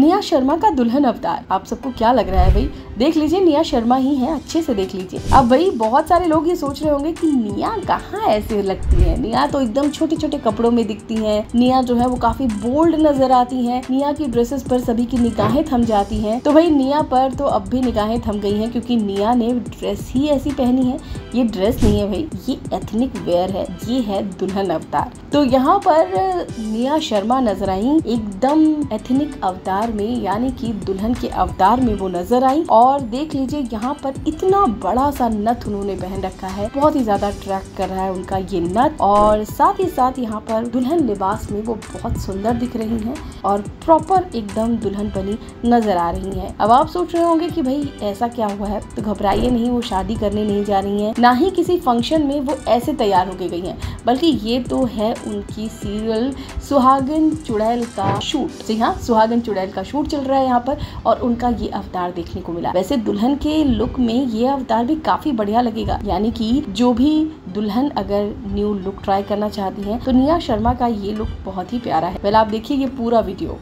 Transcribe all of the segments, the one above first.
निया शर्मा का दुल्हन अवतार। आप सबको क्या लग रहा है भाई? देख लीजिए, निया शर्मा ही है, अच्छे से देख लीजिए। अब भाई, बहुत सारे लोग ये सोच रहे होंगे कि निया कहाँ ऐसे लगती है? निया तो एकदम छोटे छोटे कपड़ों में दिखती है। निया जो है, वो काफ़ी बोल्ड नज़र आती है। निया की ड्रेसेस पर सभी की निगाहें थम जाती हैं। तो भाई, निया पर तो अब भी निगाहें थम गई हैं, क्योंकि निया ने ड्रेस ही ऐसी पहनी है। ये ड्रेस नहीं है भाई, ये एथनिक वेयर है। ये है दुल्हन अवतार। तो यहाँ पर निया शर्मा नज़र आई, एकदम एथनिक अवतार में, यानी कि दुल्हन के अवतार में वो नज़र आई और देख लीजिए यहाँ पर इतना बड़ा सा नथ उन्होंने पहन रखा है। बहुत ही ज़्यादा ट्रैक कर रहा है उनका ये नथ और साथ ही साथ यहाँ पर दुल्हन लिबास में वो बहुत सुंदर दिख रही है और प्रॉपर एकदम दुल्हन बनी नज़र आ रही है। अब आप सोच रहे होंगे की भाई, ऐसा क्या हुआ है? तो घबराइए नहीं, वो शादी करने नहीं जा रही है। ना ही किसी फ़ंक्शन में वो ऐसे तैयार होके गई है, बल्कि ये तो है उनकी सीरियल सुहागन चुड़ैल का शूट जी हाँ सुहागन चुड़ैल का शूट चल रहा है यहाँ पर और उनका ये अवतार देखने को मिला। वैसे दुल्हन के लुक में ये अवतार भी काफ़ी बढ़िया लगेगा। यानी कि जो भी दुल्हन अगर न्यू लुक ट्राई करना चाहती है तो निया शर्मा का ये लुक बहुत ही प्यारा है। पहले आप देखिए ये पूरा वीडियो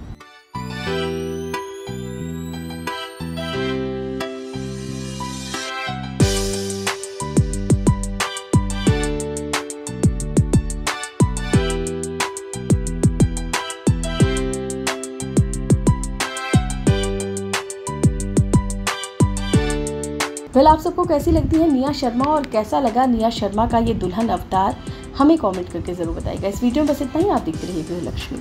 वेल आप सबको कैसी लगती है निया शर्मा और कैसा लगा निया शर्मा का ये दुल्हन अवतार? हमें कमेंट करके ज़रूर बताएगा इस वीडियो में बस इतना ही। आप देखते रहिए लक्ष्मी